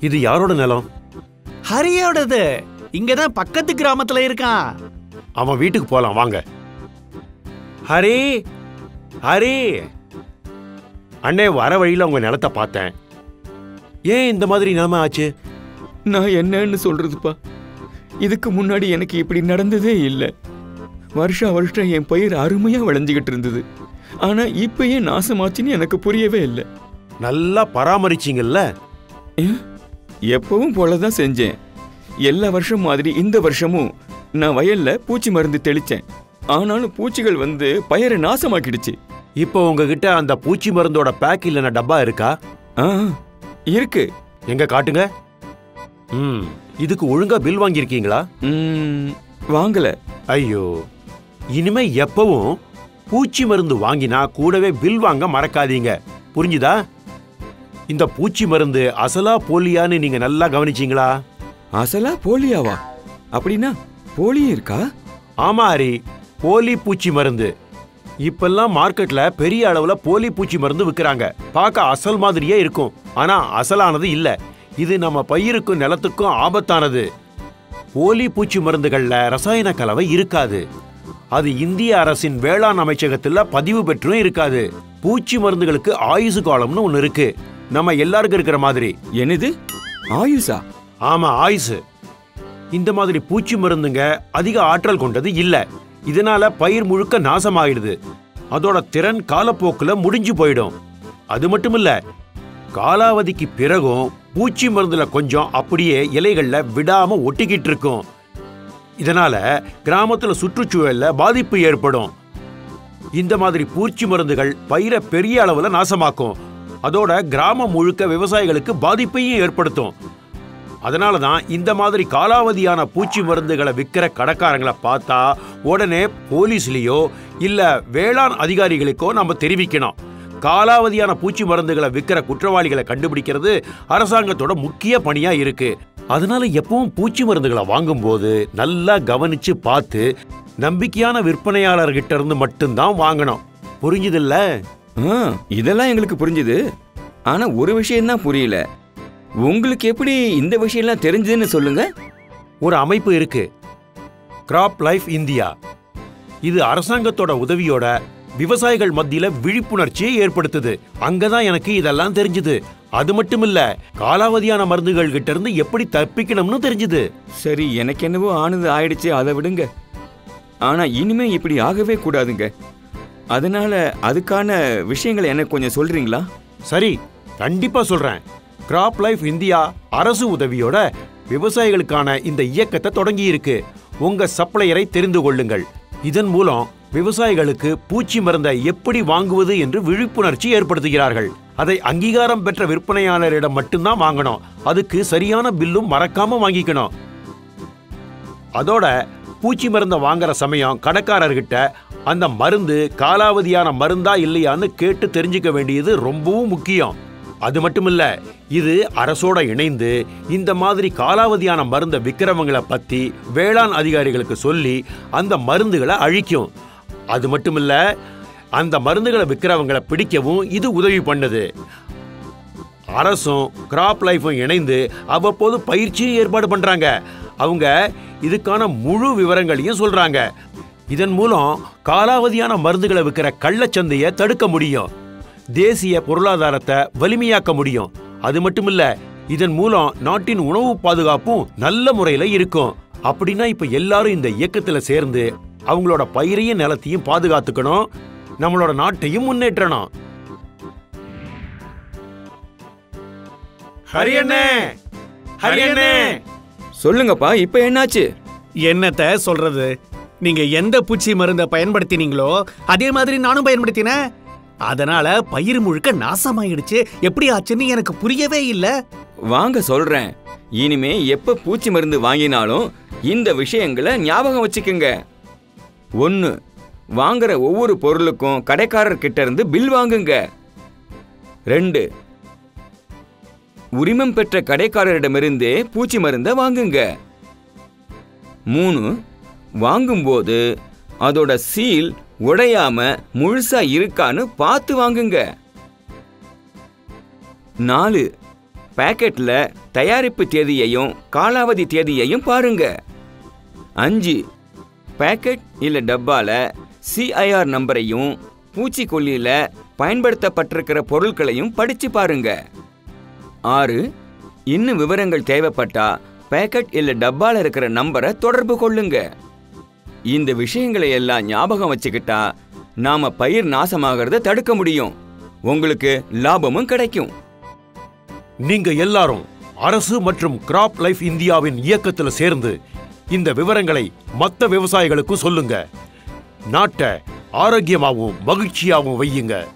இது யாரோட நிலம்? ஹரியோடது. இங்கதான் பக்கத்து கிராமத்துல இருக்கான். அவன் வீட்டுக்கு போலாம் வாங்க. ஹரி ஹரி. அண்ணே வர வழியில உங்க நிலத்தை பார்த்தேன். ஏன் இந்த மாதிரி நிலைமை ஆச்சு? நான் என்னன்னு சொல்றதுப்பா. இதுக்கு முன்னாடி எனக்கு இப்படி நடந்ததே இல்லை. வருஷா வருஷம் என் பயிர் அருமையா விளைஞ்சுக்கிட்டு இருந்தது. ஆனா இப்ப ஏன் நாசமாச்சுன்னு எனக்கு புரியவே இல்லை. நல்லா பராமரிச்சீங்கல்ல? எப்பவும் போலதான் செஞ்சேன். எல்லா வருஷம் மாதிரி இந்த வருஷமும் நான் வயல்ல பூச்சி மருந்து தெளிச்சேன். ஆனாலும் பூச்சிகள் வந்து பயிரை நாசமாக்கிடுச்சு. இப்போ உங்ககிட்ட அந்த பூச்சி மருந்தோட பேக் இல்லைன்னா டப்பா இருக்கா? ஆ இருக்கு. எங்க காட்டுங்க? ம் இதுக்கு ஒழுங்கா பில் வாங்கியிருக்கீங்களா? ம், வாங்கல. ஐயோ இனிமே எப்பவும் பூச்சி மருந்து வாங்கினா கூடவே பில் வாங்க மறக்காதீங்க. புரிஞ்சுதா? இந்த பூச்சி மருந்து அசலா போலியான்னு நீங்க நல்லா கவனிச்சீங்களா? அசலா போலியாவா? அப்படின்னா போலியும் இருக்கா? ஆமா ஹரி போலி பூச்சி மருந்து. இப்பெல்லாம் மார்க்கெட்ல பெரிய அளவுல போலி பூச்சி மருந்து விக்கிறாங்க. பார்க்க அசல் மாதிரியே இருக்கும். ஆனா அசலானது இல்ல. இது நம்ம பயிருக்கும் நிலத்துக்கும் ஆபத்தானது. போலி பூச்சி மருந்துகள்ல ரசாயன கலவை இருக்காது. அது இந்திய அரசின் வேளாண் அமைச்சகத்துல பதிவு பெற்றும் இருக்காது. பூச்சி மருந்துகளுக்கு ஆயுசு காலம்னு ஒன்னு இருக்கு. நம்ம எல்லாருக்கும் இருக்கிற மாதிரி. என்னது? ஆயுஷா? ஆமா ஆயுசு இந்த மாதிரி பூச்சி மருந்துங்க அதிக ஆற்றல் கொண்டது இல்ல. இதனால பயிர் முழுக்க நாசமாயிடுது. அதோட திறன் காலப்போக்குல முடிஞ்சு போயிடும். அது மட்டும் இல்ல காலாவதிக்கு பிறகும் பூச்சி மருந்துல கொஞ்சம் அப்படியே இலைகள்ல விடாம ஒட்டிக்கிட்டு இருக்கும். இதனால கிராமத்துல சுற்றுச்சூழல்ல பாதிப்பு ஏற்படும். இந்த மாதிரி பூச்சி மருந்துகள் பயிரை பெரிய அளவுல நாசமாக்கும். அதோட கிராமம் முழுக்க விவசாயிகளுக்கு பாதிப்பையும் ஏற்படுத்தும். அதனால தான் இந்த மாதிரி காலாவதியான பூச்சி மருந்துகளை விற்கிற கடைக்காரங்களை பார்த்தா உடனே போலீஸ்லேயோ இல்லை வேளாண் அதிகாரிகளுக்கோ நம்ம தெரிவிக்கணும். காலாவதியான பூச்சி மருந்துகளை விற்கிற குற்றவாளிகளை கண்டுபிடிக்கிறது அரசாங்கத்தோட முக்கிய பணியாக இருக்குது அதனால எப்பவும் பூச்சி மருந்துகளை வாங்கும்போது நல்லா கவனித்து பார்த்து நம்பிக்கையான விற்பனையாளர்கிட்ட இருந்து மட்டும்தான் வாங்கணும். புரிஞ்சுதில்ல இதெல்லாம் எங்களுக்கு புரிஞ்சுது. ஆனா ஒரு விஷயம் தான் புரியல. உங்களுக்கு எப்படி இந்த விஷயம்லாம் தெரிஞ்சதுன்னு சொல்லுங்க. ஒரு அமைப்பு இருக்கு. கிராப் லைஃப் இந்தியா இது அரசாங்கத்தோட உதவியோட விவசாயிகள் மத்தியில விழிப்புணர்ச்சியை ஏற்படுத்துது. அங்கதான் எனக்கு இதெல்லாம் தெரிஞ்சது. அது மட்டும் இல்ல காலாவதியான மருந்துகள் கிட்ட இருந்து எப்படி தப்பிக்கணும்னு தெரிஞ்சது. சரி எனக்கு என்னவோ ஆனது ஆயிடுச்சு அதை விடுங்க. ஆனா இனிமே இப்படி ஆகவே கூடாதுங்க. அதனால அதுக்கான விஷயங்களை எனக்கு கொஞ்சம் சொல்றீங்களா? சரி கண்டிப்பா சொல்றேன். கிராப் லைஃப் இந்தியா அரசு உதவியோட விவசாயிகளுக்கான இந்த இயக்கத்தை தொடங்கி இருக்கு உங்க சப்ளையரை தெரிந்து கொள்ளுங்கள். இதன் மூலம் விவசாயிகளுக்கு பூச்சி மருந்தை எப்படி வாங்குவது என்று விழிப்புணர்ச்சி ஏற்படுத்துகிறார்கள். அதை அங்கீகாரம் பெற்ற விற்பனையாளரிடம் மட்டும்தான் வாங்கணும். அதுக்கு சரியான பில்லும் மறக்காம வாங்கிக்கணும். அதோட பூச்சி மருந்தை வாங்குற சமயம் கடைக்காரர்கிட்ட அந்த மருந்து காலாவதியான மருந்தா இல்லையான்னு கேட்டு தெரிஞ்சுக்க வேண்டியது ரொம்பவும் முக்கியம். அது மட்டும் இல்ல இது அரசோட இணைந்து இந்த மாதிரி காலாவதியான மருந்தை விற்கிறவங்களை பத்தி வேளாண் அதிகாரிகளுக்கு சொல்லி அந்த மருந்துகளை அழிக்கும். அது மட்டும் இல்ல அந்த மருந்துகளை விற்கிறவங்களை பிடிக்கவும் இது உதவி பண்ணுது. அரசும் கிராப் லைஃபும் இணைந்து அவ்வப்போது பயிற்சியும் ஏற்பாடு பண்றாங்க. அவங்க இதுக்கான முழு விவரங்களையும் சொல்றாங்க. இதன் மூலம் காலாவதியான மருந்துகளை விற்கிற கள்ளச்சந்தையை தடுக்க முடியும். தேசிய பொருளாதாரத்தை வலிமையாக்க முடியும். அது மட்டும் இல்ல இதன் மூலம் நாட்டின் உணவு பாதுகாப்பும் நல்ல முறையில இருக்கும். அப்படின்னா இப்ப எல்லாரும் இந்த இயக்கத்துல சேர்ந்து அவங்களோட பயிரையும் நிலத்தையும் பாதுகாத்துக்கணும். நம்மளோட நாட்டையும் முன்னேற்றணும். ஹரியண்ணே ஹரியண்ணே சொல்லுங்கப்பா இப்ப என்னாச்சு? என்னத்த சொல்றது? நீங்க எந்த பூச்சி மருந்தை பயன்படுத்தினீங்களோ அதே மாதிரி நானும் பயன்படுத்தினேன். அதனால பயிர் முழுக்க நாசமாயிடுச்சு. எப்படி ஆச்சுன்னு எனக்கு புரியவே இல்ல. வாங்க சொல்றேன். இனிமே எப்ப பூச்சி மருந்து வாங்கினாலும் இந்த விஷயங்களை ஞாபகம் வச்சுக்கோங்க. ஒன்று வாங்குற ஒவ்வொரு பொருளுக்கும் கடைக்காரர் கிட்ட இருந்து பில் வாங்குங்க. ரெண்டு உரிமம் பெற்ற கடைக்காரரிடமிருந்தே பூச்சி மருந்தை வாங்குங்க. மூணு வாங்கும்போது அதோட சீல் உடையாம முழுசா இருக்கான்னு பார்த்து வாங்குங்க. நாலு பேக்கெட்ல தயாரிப்பு தேதியையும் காலாவதி தேதியையும் பாருங்க. அஞ்சு பேக்கெட் இல்லை டப்பால சிஐஆர் நம்பரையும் பூச்சிக்கொல்லியில பயன்படுத்தப்பட்டிருக்கிற பொருட்களையும் படிச்சு பாருங்க. ஆறு இன்னும் விவரங்கள் தேவைப்பட்டா பேக்கெட் இல்லை டப்பால இருக்கிற நம்பரை தொடர்பு கொள்ளுங்க. இந்த விஷயங்களை எல்லாம் ஞாபகம் வச்சுக்கிட்டா நாம பயிர் நாசமாகறத தடுக்க முடியும். உங்களுக்கு லாபமும் கிடைக்கும். நீங்க எல்லாரும் அரசு மற்றும் கிராப் லைஃப் இந்தியாவின் இயக்கத்துல சேர்ந்து இந்த விவரங்களை மற்ற விவசாயிகளுக்கும் சொல்லுங்க. நாட்டை ஆரோக்கியமாகவும் மகிழ்ச்சியாகவும் வையுங்க.